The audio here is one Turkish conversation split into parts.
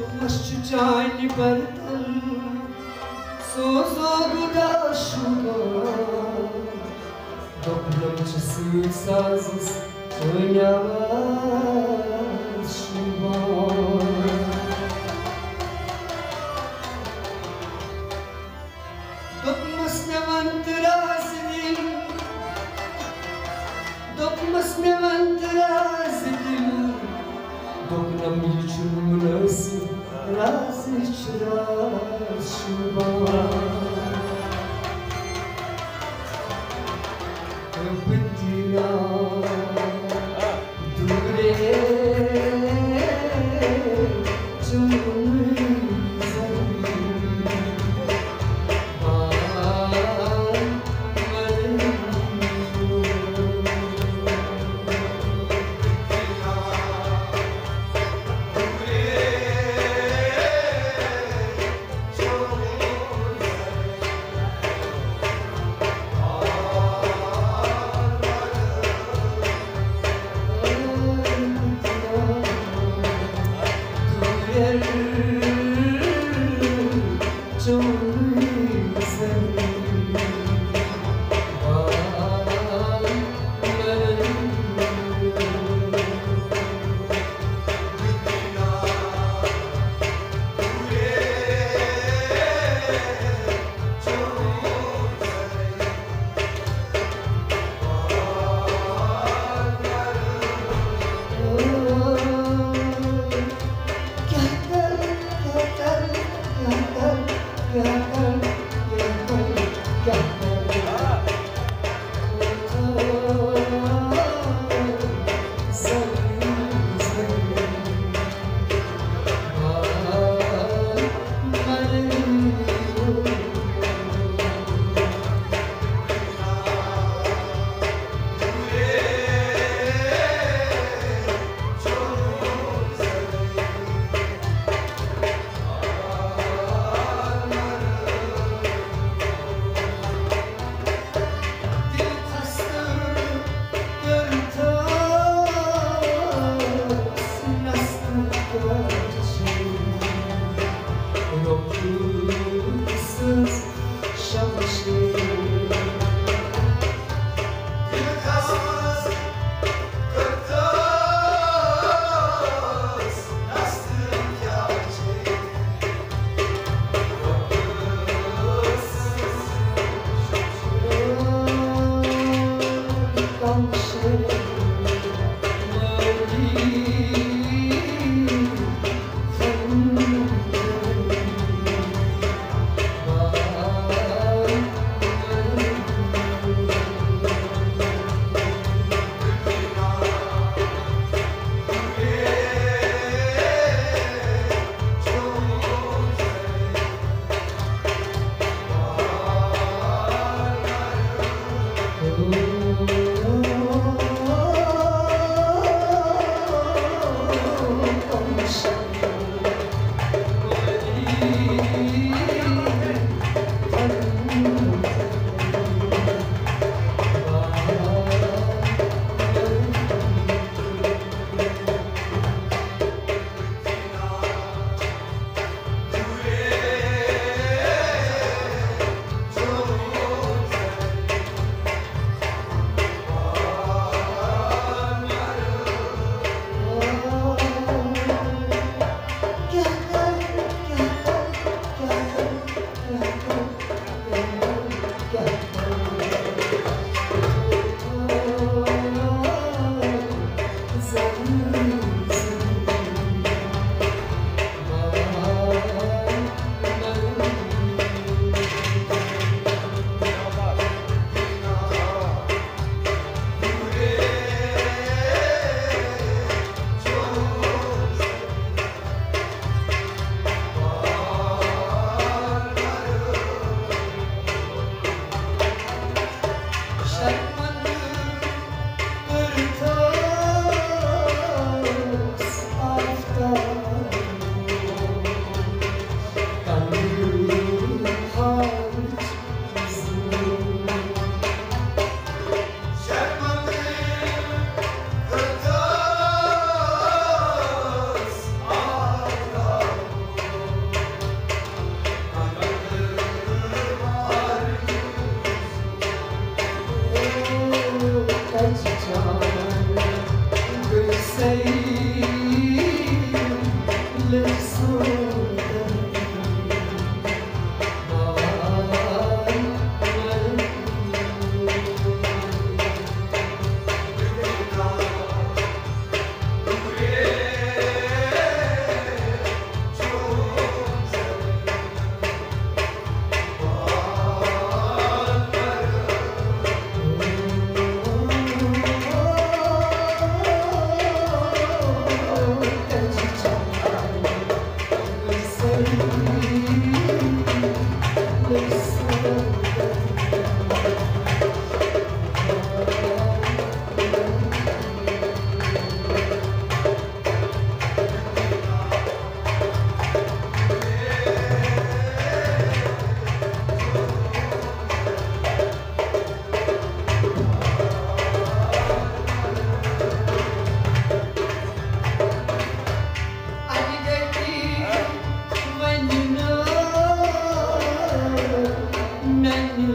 olmuş cani benden. Sözü daşına Toplamçısı sazız oynamaz şuba Dokmas ne vantıra senin Dokmas ne vantıra İlçin münasib Razı çıraşıma Bıdıra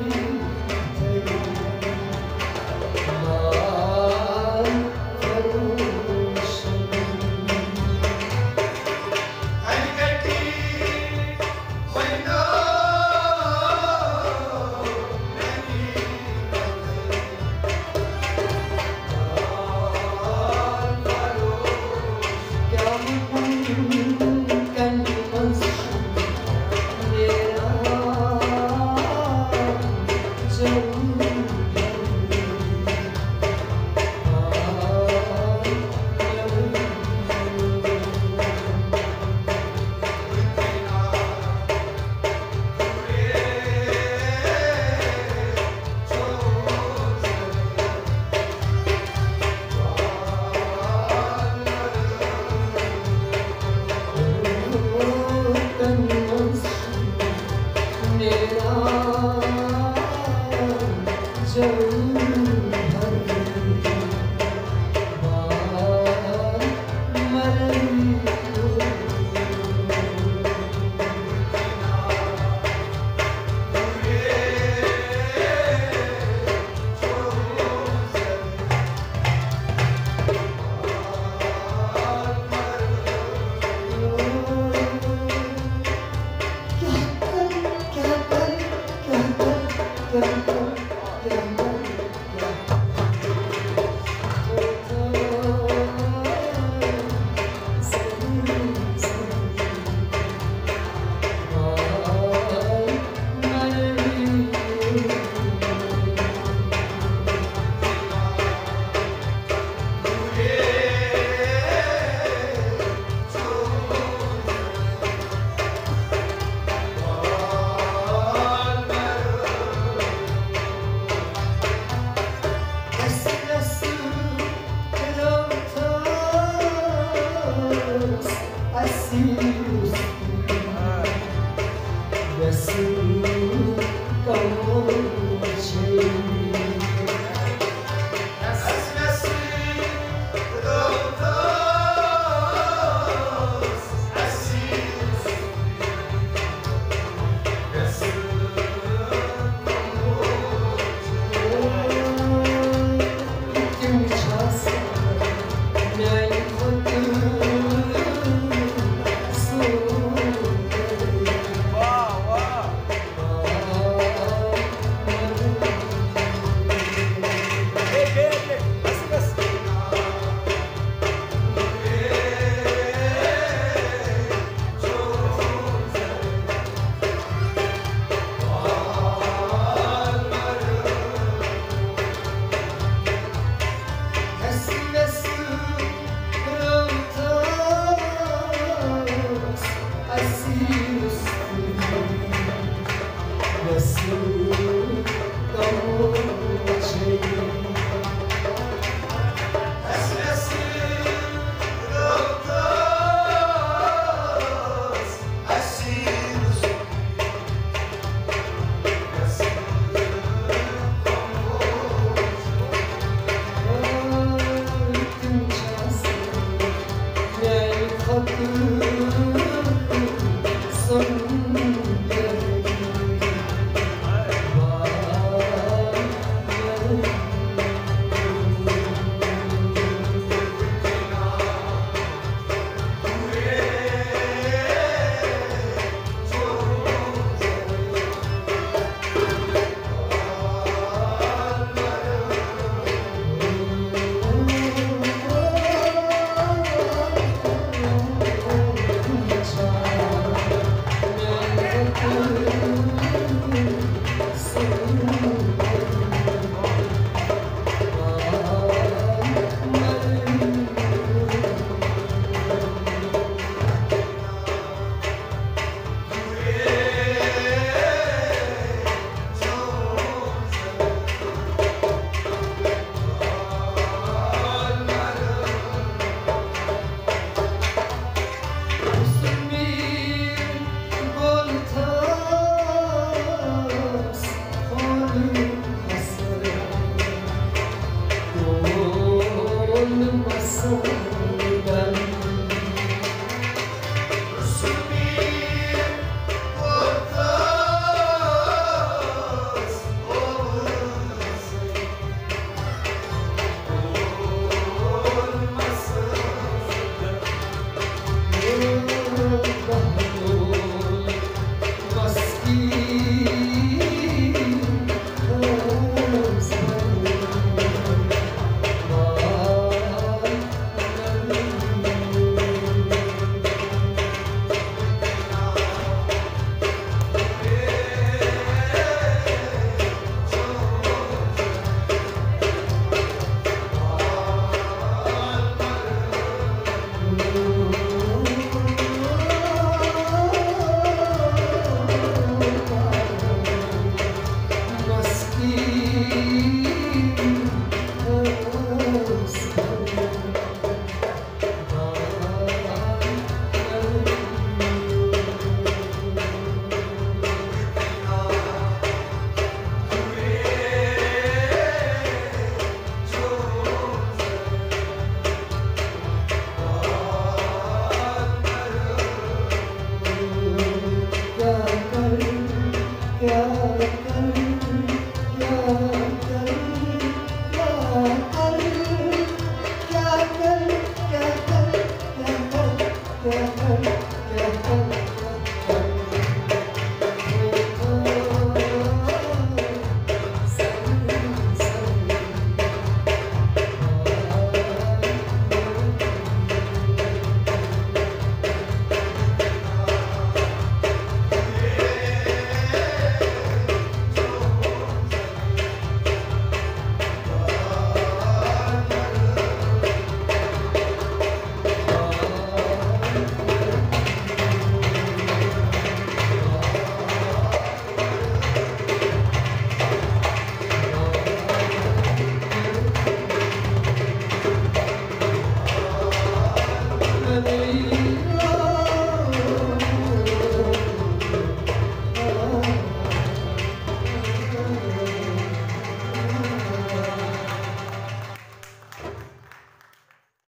you.